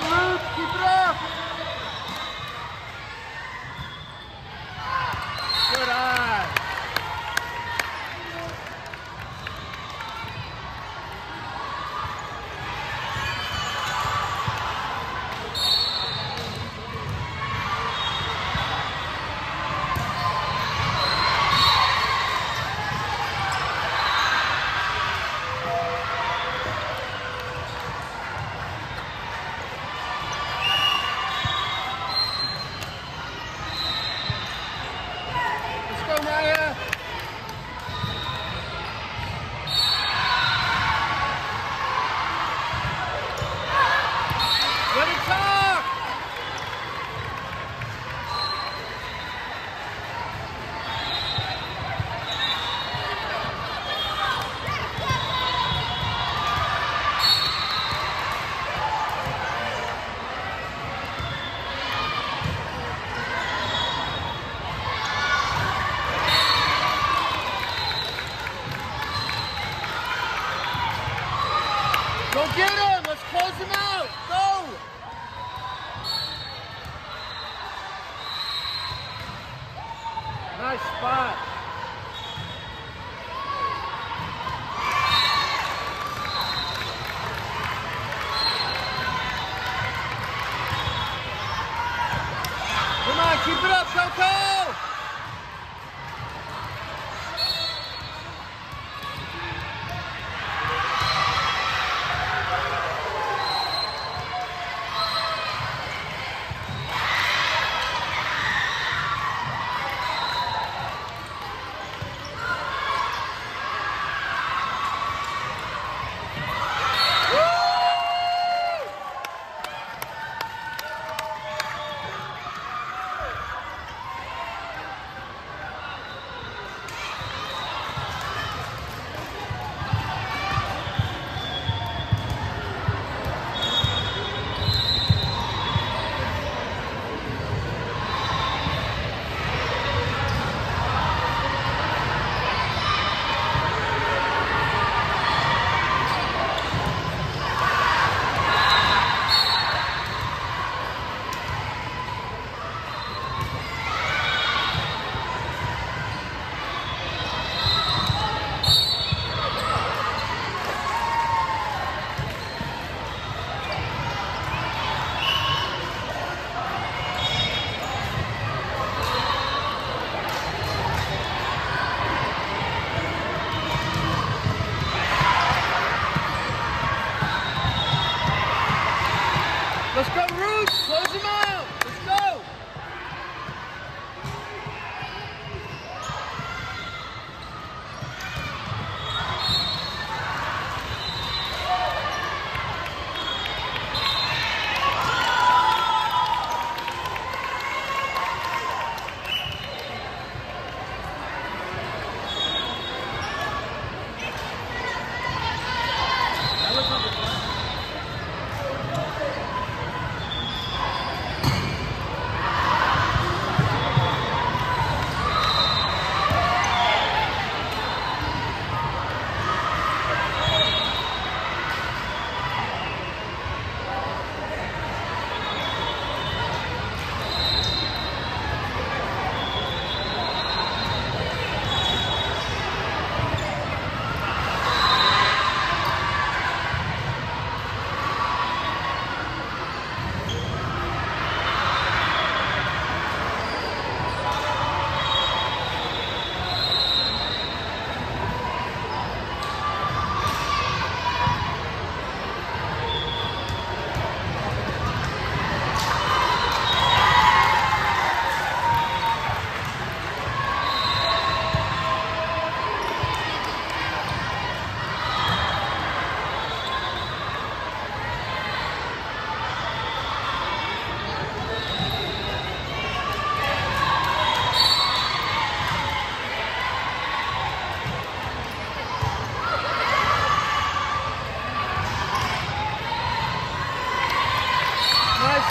Русский прав!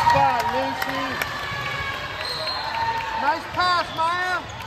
Spot, Lucy. Nice pass, Maya.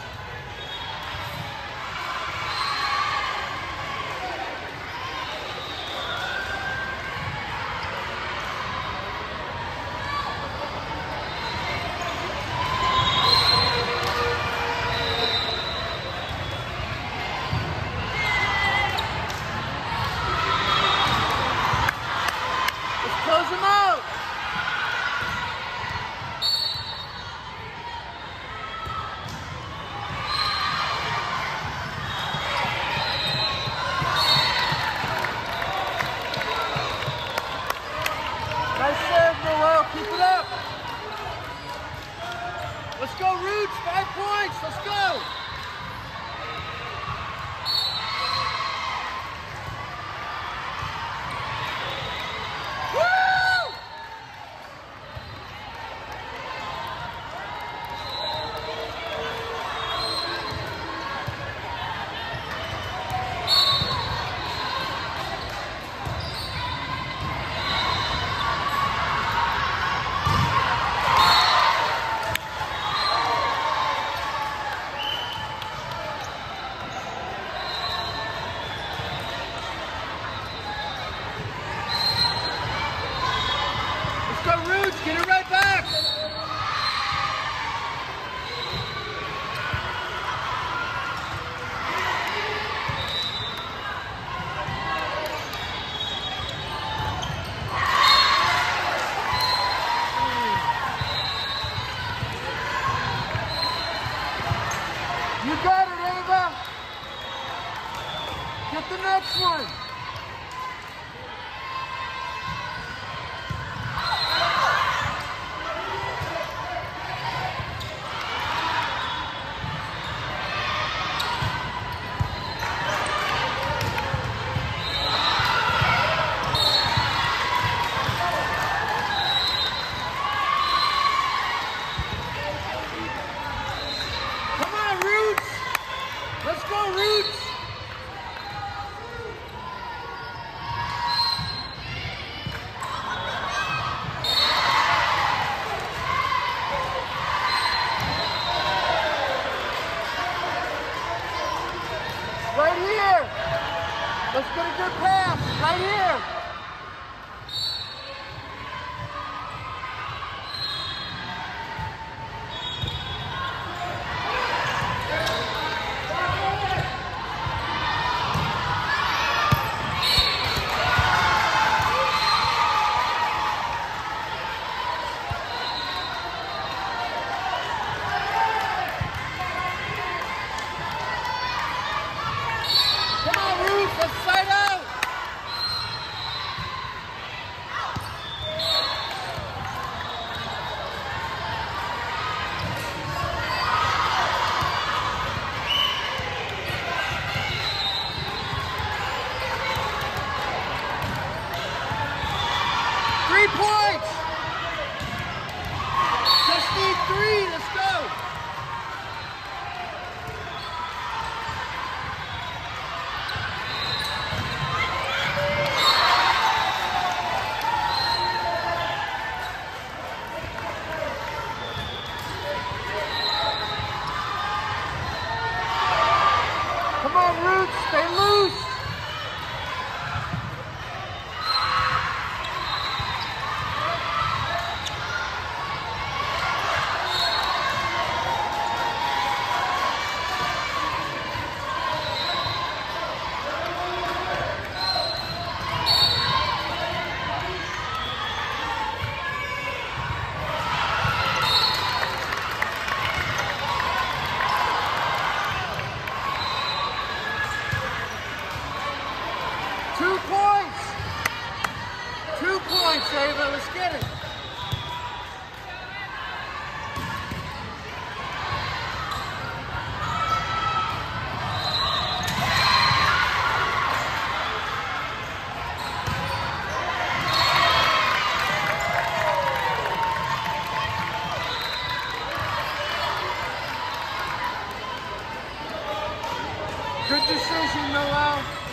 Good decision, Noel.